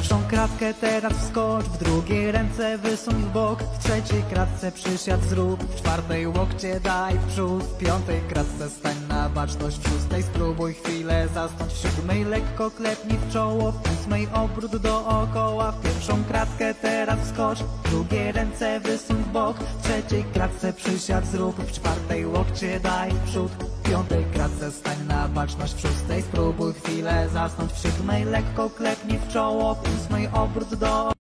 pierwszą kratkę teraz wskocz, w drugiej ręce wysuń w bok, w trzeciej kratce przysiad zrób, w czwartej łokcie daj przód, w piątej kratce stań na baczność, w szóstej spróbuj chwilę zasnąć, w siódmej lekko klepnij w czoło, w ósmej obrót dookoła, w pierwszą kratkę teraz wskocz, w drugiej ręce wysuń w bok, w trzeciej kratce przysiad zrób, w czwartej łokcie daj przód, piątej kratce stań na baczność, w szóstej spróbuj chwilę zasnąć, w siódmej lekko klepnij w czoło, w ósmej obrót do